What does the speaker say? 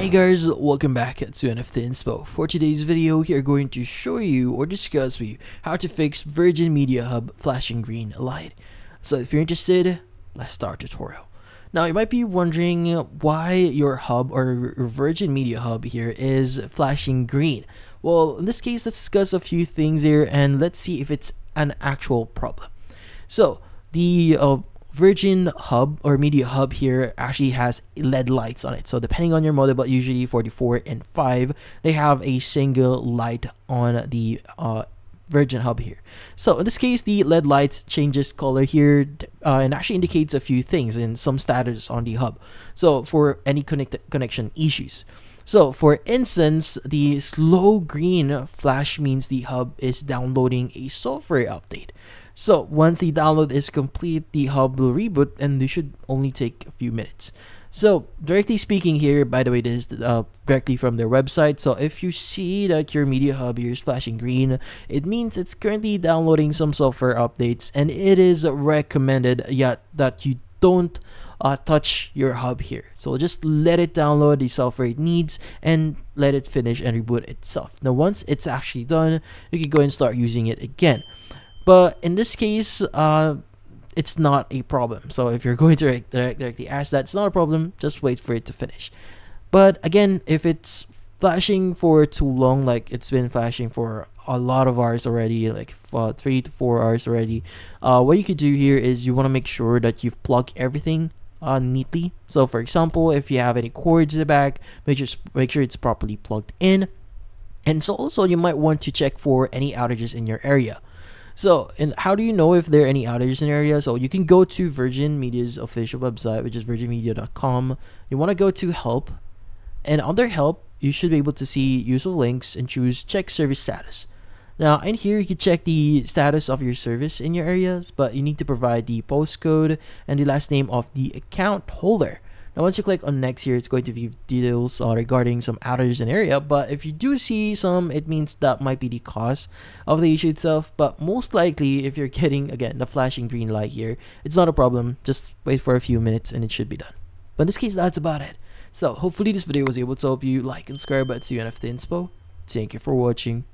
Hey guys, welcome back to NFT Inspo. For today's video, we are going to show you or discuss with you how to fix Virgin Media Hub flashing green light. So if you're interested, let's start tutorial. Now you might be wondering why your hub or Virgin Media Hub here is flashing green. Well, in this case, let's discuss a few things here and let's see if it's an actual problem. So the uh, Virgin Hub or Media Hub here actually has LED lights on it. So depending on your model, but usually 44 and 5, they have a single light on the uh, Virgin Hub here. So in this case, the LED lights changes color here uh, and actually indicates a few things and some status on the hub. So for any connect connection issues. So for instance, the slow green flash means the hub is downloading a software update. So once the download is complete, the hub will reboot and this should only take a few minutes. So directly speaking here, by the way, this is uh, directly from their website. So if you see that your media hub here is flashing green, it means it's currently downloading some software updates and it is recommended yet that you don't uh, touch your hub here. So just let it download the software it needs and let it finish and reboot itself. Now once it's actually done, you can go and start using it again. But in this case, uh, it's not a problem. So if you're going to direct, direct, directly ask that, it's not a problem. Just wait for it to finish. But again, if it's flashing for too long, like it's been flashing for a lot of hours already, like uh, three to four hours already, uh, what you could do here is you want to make sure that you've plugged everything uh, neatly. So for example, if you have any cords in the back, make sure make sure it's properly plugged in. And so also you might want to check for any outages in your area. So, and how do you know if there are any outages in the area? So, you can go to Virgin Media's official website, which is virginmedia.com. You want to go to Help, and under Help, you should be able to see Use of Links and choose Check Service Status. Now, in here, you can check the status of your service in your areas, but you need to provide the postcode and the last name of the account holder. Now once you click on next here, it's going to give details uh, regarding some outages in area. But if you do see some, it means that might be the cause of the issue itself. But most likely, if you're getting, again, the flashing green light here, it's not a problem. Just wait for a few minutes and it should be done. But in this case, that's about it. So hopefully this video was able to help you like and subscribe to NFT Inspo. Thank you for watching.